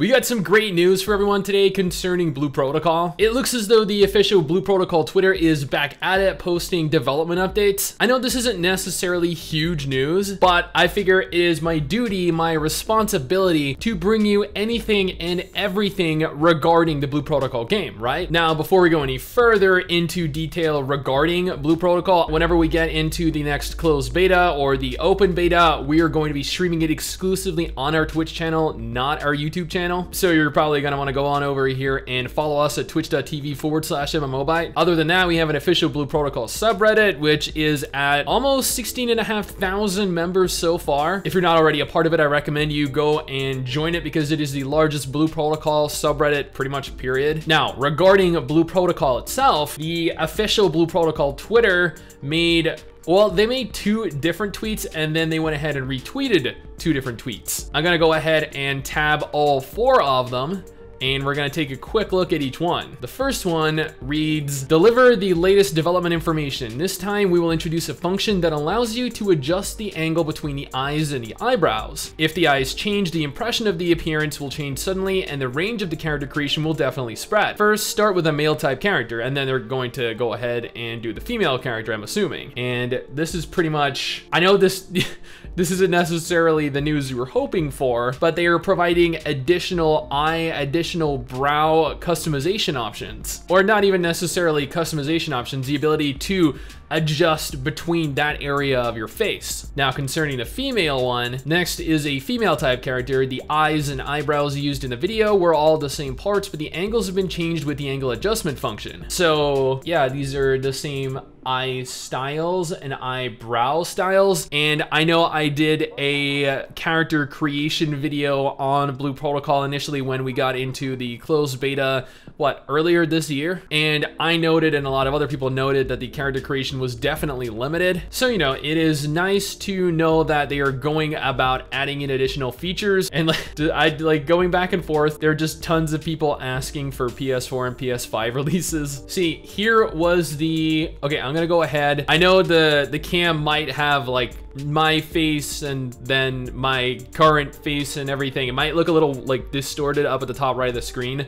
We got some great news for everyone today concerning Blue Protocol. It looks as though the official Blue Protocol Twitter is back at it posting development updates. I know this isn't necessarily huge news, but I figure it is my duty, my responsibility to bring you anything and everything regarding the Blue Protocol game, right? Now, before we go any further into detail regarding Blue Protocol, whenever we get into the next closed beta or the open beta, we are going to be streaming it exclusively on our Twitch channel, not our YouTube channel channel. So you're probably gonna wanna go on over here and follow us at twitch.tv forward slash MMObyte. Other than that, we have an official Blue Protocol subreddit, which is at almost 16 and a half thousand members so far. If you're not already a part of it, I recommend you go and join it because it is the largest Blue Protocol subreddit pretty much period. Now, regarding Blue Protocol itself, the official Blue Protocol Twitter made well, they made two different tweets and then they went ahead and retweeted two different tweets. I'm gonna go ahead and tab all four of them and we're gonna take a quick look at each one. The first one reads, deliver the latest development information. This time we will introduce a function that allows you to adjust the angle between the eyes and the eyebrows. If the eyes change, the impression of the appearance will change suddenly and the range of the character creation will definitely spread. First, start with a male type character and then they're going to go ahead and do the female character, I'm assuming. And this is pretty much, I know this, this isn't necessarily the news you were hoping for, but they are providing additional eye, additional additional brow customization options, or not even necessarily customization options, the ability to adjust between that area of your face. Now concerning the female one, next is a female type character. The eyes and eyebrows used in the video were all the same parts, but the angles have been changed with the angle adjustment function. So yeah, these are the same eye styles and eyebrow styles. And I know I did a character creation video on Blue Protocol initially when we got into the closed beta, what, earlier this year? And I noted, and a lot of other people noted, that the character creation was definitely limited. So, you know, it is nice to know that they are going about adding in additional features. And like, I like going back and forth, there are just tons of people asking for PS4 and PS5 releases. See, here was the, okay, I'm gonna go ahead. I know the, the cam might have like my face and then my current face and everything. It might look a little like distorted up at the top right of the screen,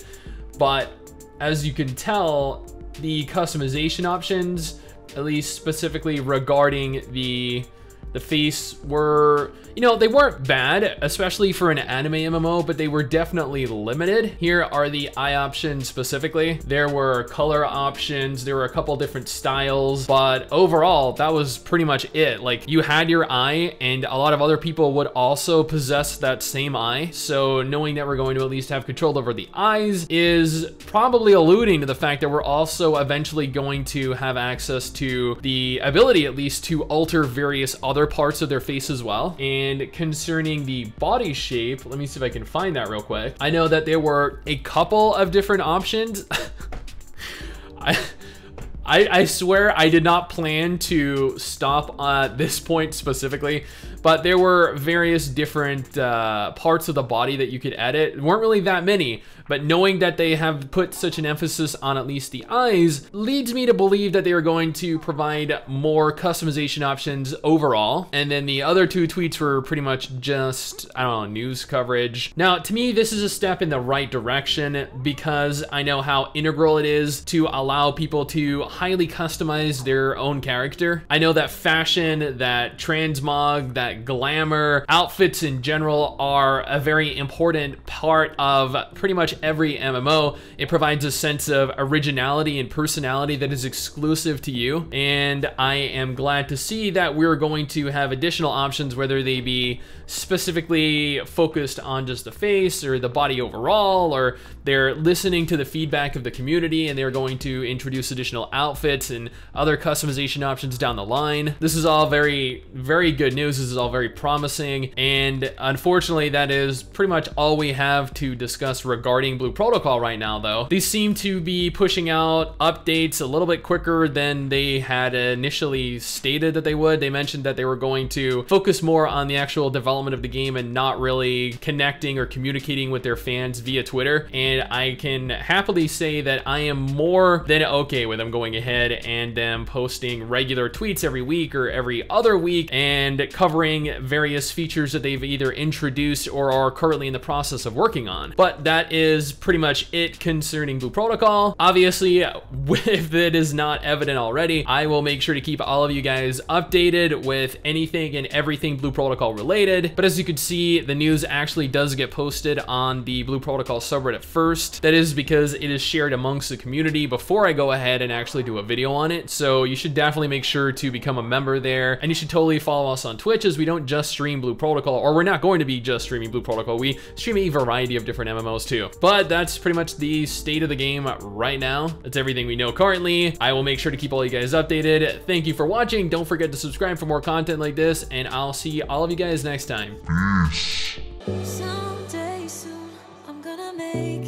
but as you can tell, the customization options, at least specifically regarding the the face were, you know, they weren't bad, especially for an anime MMO, but they were definitely limited. Here are the eye options specifically. There were color options, there were a couple different styles, but overall, that was pretty much it. Like, you had your eye, and a lot of other people would also possess that same eye, so knowing that we're going to at least have control over the eyes is probably alluding to the fact that we're also eventually going to have access to the ability, at least, to alter various other parts of their face as well. And concerning the body shape, let me see if I can find that real quick. I know that there were a couple of different options. I, I, I, swear I did not plan to stop at this point specifically, but there were various different uh, parts of the body that you could edit. Weren't really that many, but knowing that they have put such an emphasis on at least the eyes leads me to believe that they are going to provide more customization options overall. And then the other two tweets were pretty much just, I don't know, news coverage. Now, to me, this is a step in the right direction because I know how integral it is to allow people to highly customize their own character. I know that fashion, that transmog, that glamour, outfits in general are a very important part of pretty much every MMO. It provides a sense of originality and personality that is exclusive to you. And I am glad to see that we're going to have additional options, whether they be specifically focused on just the face or the body overall, or they're listening to the feedback of the community and they're going to introduce additional outfits and other customization options down the line. This is all very, very good news. This is all very promising. And unfortunately, that is pretty much all we have to discuss regarding Blue Protocol right now, though. These seem to be pushing out updates a little bit quicker than they had initially stated that they would. They mentioned that they were going to focus more on the actual development of the game and not really connecting or communicating with their fans via Twitter. And I can happily say that I am more than okay with them going ahead and them posting regular tweets every week or every other week and covering various features that they've either introduced or are currently in the process of working on. But that is pretty much it concerning Blue Protocol. Obviously, if it is not evident already, I will make sure to keep all of you guys updated with anything and everything Blue Protocol related. But as you can see, the news actually does get posted on the Blue Protocol subreddit first. That is because it is shared amongst the community before I go ahead and actually do a video on it. So you should definitely make sure to become a member there. And you should totally follow us on Twitch as we don't just stream Blue Protocol, or we're not going to be just streaming Blue Protocol. We stream a variety of different MMOs too. But that's pretty much the state of the game right now. That's everything we know currently. I will make sure to keep all you guys updated. Thank you for watching. Don't forget to subscribe for more content like this, and I'll see all of you guys next time. Someday soon, I'm gonna make.